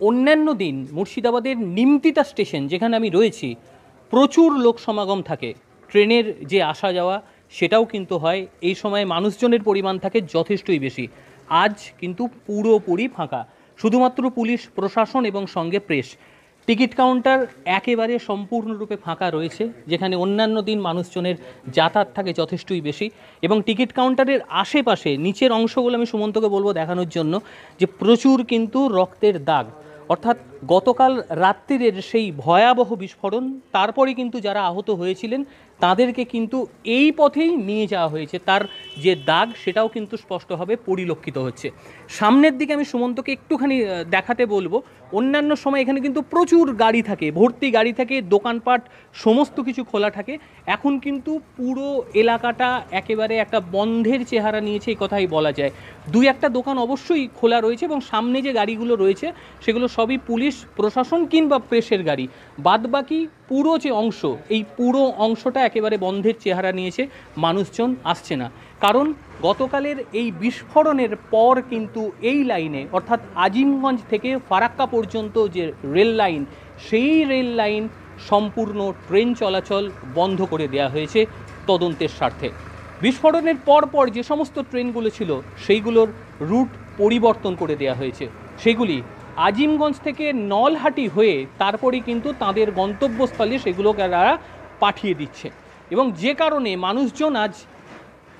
অন্যান্য দিন মুর্শিদাবাদের নিমতিতা স্টেশন যেখানে আমি রয়েছি, প্রচুর লোক সমাগম থাকে। ট্রেনের যে আসা যাওয়া, সেটাও কিন্তু হয়। এই সময় মানুষজনের পরিমাণ থাকে যথেষ্টই বেশি। আজ কিন্তু পুরোপুরি ফাঁকা। শুধুমাত্র পুলিশ, প্রশাসন এবং সঙ্গে প্রেস। টিকিট কাউন্টার একেবারে সম্পূর্ণরূপে ফাঁকা রয়েছে, যেখানে অন্যান্য দিন মানুষজনের যাতায়াত থাকে যথেষ্টই বেশি। এবং টিকিট কাউন্টারের আশেপাশে, নিচের অংশগুলো আমি সুমন্তকে বলব দেখানোর জন্য, যে প্রচুর কিন্তু রক্তের দাগ। অর্থাৎ গতকাল রাত্রিরের সেই ভয়াবহ বিস্ফোরণ, তারপরে কিন্তু যারা আহত হয়েছিলেন তাদেরকে কিন্তু এই পথেই নিয়ে যাওয়া হয়েছে। তার যে দাগ, সেটাও কিন্তু স্পষ্টভাবে পরিলক্ষিত হচ্ছে। সামনের দিকে আমি সুমন্তকে একটুখানি দেখাতে বলব। অন্যান্য সময় এখানে কিন্তু প্রচুর গাড়ি থাকে, ভর্তি গাড়ি থাকে, দোকানপাট, সমস্ত কিছু খোলা থাকে। এখন কিন্তু পুরো এলাকাটা একেবারে একটা বন্ধের চেহারা নিয়েছে, এই কথাই বলা যায়। দুই একটা দোকান অবশ্যই খোলা রয়েছে এবং সামনে যে গাড়িগুলো রয়েছে, সেগুলো সবই পুলিশ, প্রশাসন কিংবা প্রেসের গাড়ি। বাদবাকি পুরো যে অংশ, এই পুরো অংশটা একেবারে বন্ধের চেহারা নিয়েছে, মানুষজন আসছে না। কারণ গতকালের এই বিস্ফোরণের পর কিন্তু এই লাইনে, অর্থাৎ আজিমগঞ্জ থেকে ফারাক্কা পর্যন্ত যে রেল লাইন, সেই রেল লাইন সম্পূর্ণ ট্রেন চলাচল বন্ধ করে দেওয়া হয়েছে তদন্তের স্বার্থে। বিস্ফোরণের পর পর যে সমস্ত ট্রেনগুলো ছিল, সেইগুলোর রুট পরিবর্তন করে দেওয়া হয়েছে। সেগুলি আজিমগঞ্জ থেকে নলহাটি হয়ে তারপরেই কিন্তু তাদের গন্তব্যস্থলে সেগুলোকে তারা পাঠিয়ে দিচ্ছে। এবং যে কারণে মানুষজন আজ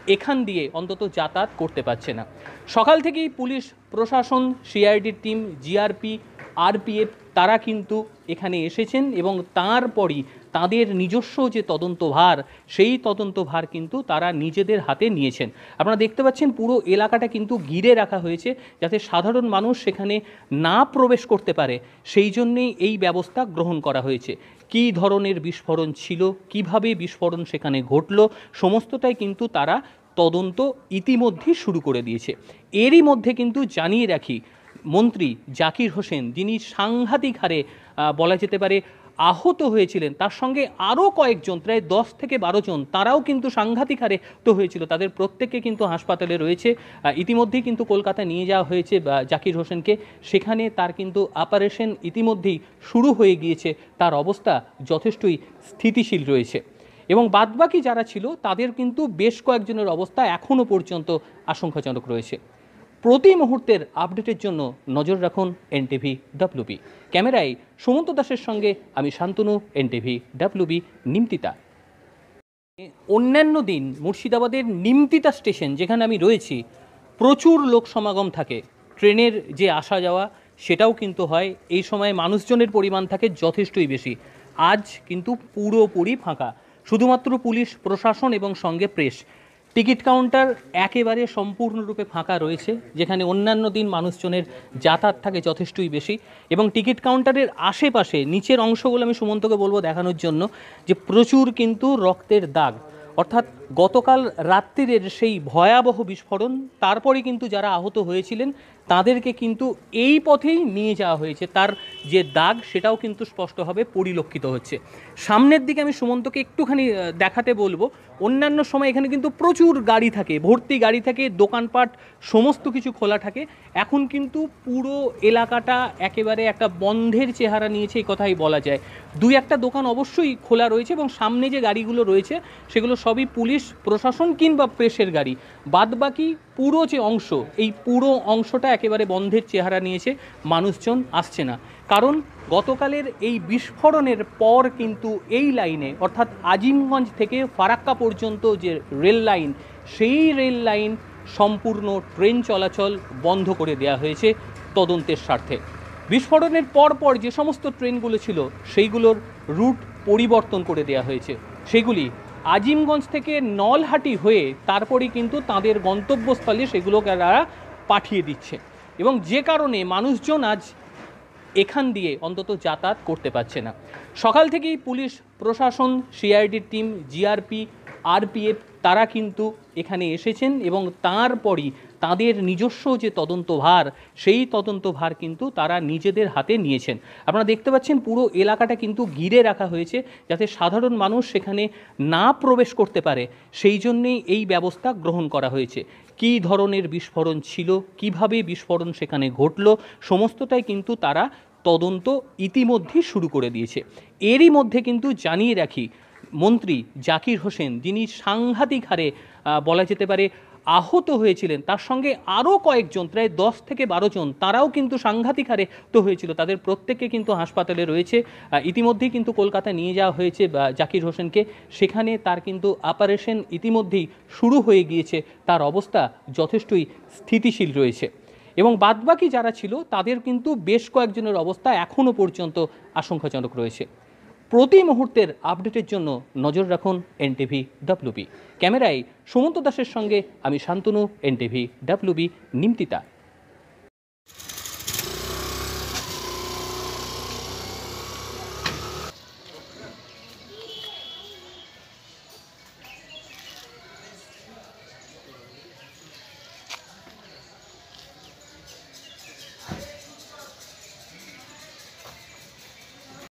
এখান দিয়ে অন্তত যাতায়াত করতে পারছে না। সকাল থেকেই পুলিশ, প্রশাসন সিআইডির টিম জিআরপি আরপিএফ তারা কিন্তু এখানে এসেছেন এবং তারপরই তাদের নিজস্ব যে তদন্তভার সেই তদন্তভার কিন্তু তারা নিজেদের হাতে নিয়েছেন। আপনারা দেখতে পাচ্ছেন পুরো এলাকাটা কিন্তু ঘিরে রাখা হয়েছে যাতে সাধারণ মানুষ সেখানে না প্রবেশ করতে পারে। সেই জন্যেই এই ব্যবস্থা গ্রহণ করা হয়েছে। কী ধরনের বিস্ফোরণ ছিল, কীভাবে বিস্ফোরণ সেখানে ঘটলো, সমস্তটাই কিন্তু তারা তদন্ত ইতিমধ্যেই শুরু করে দিয়েছে। এরই মধ্যে কিন্তু জানিয়ে রাখি, মন্ত্রী জাকির হোসেন, যিনি সাংঘাতিক হারে বলা যেতে পারে আহত হয়েছিলেন। তার সঙ্গে আরও কয়েকজন, প্রায় দশ থেকে বারো জন, তারাও কিন্তু সাংঘাতিক হারে তো হয়েছিল। তাদের প্রত্যেককে কিন্তু হাসপাতালে রয়েছে। ইতিমধ্যেই কিন্তু কলকাতা নিয়ে যাওয়া হয়েছে জাকির হোসেনকে। সেখানে তার কিন্তু অপারেশন ইতিমধ্যেই শুরু হয়ে গিয়েছে। তার অবস্থা যথেষ্টই স্থিতিশীল রয়েছে। এবং বাদবাকি যারা ছিল, তাদের কিন্তু বেশ কয়েকজনের অবস্থা এখনও পর্যন্ত আশঙ্কাজনক রয়েছে। প্রতি মুহূর্তের আপডেটের জন্য নজর রাখুন এনটিভি ডাব্লুবি ক্যামেরায় সুমন্ত দাসের সঙ্গে আমি শান্তনু, এনটিভি ডাব্লুবি নিমতিতা। অন্যান্য দিন মুর্শিদাবাদের নিমতিতা স্টেশন যেখানে আমি রয়েছি, প্রচুর লোক সমাগম থাকে। ট্রেনের যে আসা যাওয়া, সেটাও কিন্তু হয়। এই সময় মানুষজনের পরিমাণ থাকে যথেষ্টই বেশি। আজ কিন্তু পুরোপুরি ফাঁকা। শুধুমাত্র পুলিশ, প্রশাসন এবং সঙ্গে প্রেস। টিকিট কাউন্টার একেবারে সম্পূর্ণরূপে ফাঁকা রয়েছে, যেখানে অন্যান্য দিন মানুষজনের যাতায়াত থাকে যথেষ্টই বেশি। এবং টিকিট কাউন্টারের আশেপাশে, নিচের অংশগুলো আমি সুমন্তকে বলব দেখানোর জন্য, যে প্রচুর কিন্তু রক্তের দাগ। অর্থাৎ গতকাল রাত্রির সেই ভয়াবহ বিস্ফোরণ, তারপরে কিন্তু যারা আহত হয়েছিলেন তাদেরকে কিন্তু এই পথেই নিয়ে যাওয়া হয়েছে। তার যে দাগ, সেটাও কিন্তু স্পষ্টভাবে পরিলক্ষিত হচ্ছে। সামনের দিকে আমি সুমন্তকে একটুখানি দেখাতে বলব। অন্যান্য সময় এখানে কিন্তু প্রচুর গাড়ি থাকে, ভর্তি গাড়ি থাকে, দোকানপাট, সমস্ত কিছু খোলা থাকে। এখন কিন্তু পুরো এলাকাটা একেবারে একটা বন্ধের চেহারা নিয়েছে, এই কথাই বলা যায়। দুই একটা দোকান অবশ্যই খোলা রয়েছে এবং সামনে যে গাড়িগুলো রয়েছে, সেগুলো সবই পুলিশ, প্রশাসন কিংবা প্রেসের গাড়ি। বাদবাকি পুরো যে অংশ, এই পুরো অংশটা একেবারে বন্ধের চেহারা নিয়েছে, মানুষজন আসছে না। কারণ গতকালের এই বিস্ফোরণের পর কিন্তু এই লাইনে, অর্থাৎ আজিমগঞ্জ থেকে ফারাক্কা পর্যন্ত যে রেল লাইন, সেই রেল লাইন সম্পূর্ণ ট্রেন চলাচল বন্ধ করে দেওয়া হয়েছে তদন্তের স্বার্থে। বিস্ফোরণের পর পর যে সমস্ত ট্রেনগুলো ছিল, সেইগুলোর রুট পরিবর্তন করে দেওয়া হয়েছে। সেগুলি আজিমগঞ্জ থেকে নলহাটি হয়ে তারপরেই কিন্তু তাদের গন্তব্যস্থলে সেগুলোকে তারা পাঠিয়ে দিচ্ছে। এবং যে কারণে মানুষজন আজ এখান দিয়ে অন্তত যাতায়াত করতে পারছে না। সকাল থেকেই পুলিশ, প্রশাসন সিআইডির টিম, জিআরপি আরপিএফ, তারা কিন্তু এখানে এসেছেন এবং তারপরই তাদের নিজস্ব যে তদন্তভার সেই তদন্তভার কিন্তু তারা নিজেদের হাতে নিয়েছেন। আপনারা দেখতে পাচ্ছেন পুরো এলাকাটা কিন্তু ঘিরে রাখা হয়েছে যাতে সাধারণ মানুষ সেখানে না প্রবেশ করতে পারে। সেই জন্যেই এই ব্যবস্থা গ্রহণ করা হয়েছে। কী ধরনের বিস্ফোরণ ছিল, কীভাবে বিস্ফোরণ সেখানে ঘটলো, সমস্তটাই কিন্তু তারা তদন্ত ইতিমধ্যেই শুরু করে দিয়েছে। এরই মধ্যে কিন্তু জানিয়ে রাখি মন্ত্রী জাকির হোসেন, যিনি সাংঘাতিক হারে বলা যেতে পারে আহত হয়েছিলেন, তার সঙ্গে আরও কয়েকজন, প্রায় দশ থেকে বারো জন, তারাও কিন্তু সাংঘাতিক হারে তো হয়েছিল। তাদের প্রত্যেকে কিন্তু হাসপাতালে রয়েছে। ইতিমধ্যেই কিন্তু কলকাতা নিয়ে যাওয়া হয়েছে জাকির হোসেনকে। সেখানে তার কিন্তু অপারেশন ইতিমধ্যেই শুরু হয়ে গিয়েছে। তার অবস্থা যথেষ্টই স্থিতিশীল রয়েছে। এবং বাদবাকি যারা ছিল, তাদের কিন্তু বেশ কয়েকজনের অবস্থা এখনও পর্যন্ত আশঙ্কাজনক রয়েছে। প্রতি মুহূর্তের আপডেটের জন্য নজর রাখুন এনটিভি ডাব্লুবি ক্যামেরায় সুমন্ত দাসের সঙ্গে আমি শান্তনু, এনটিভি ডাব্লুবি নিমতিতা।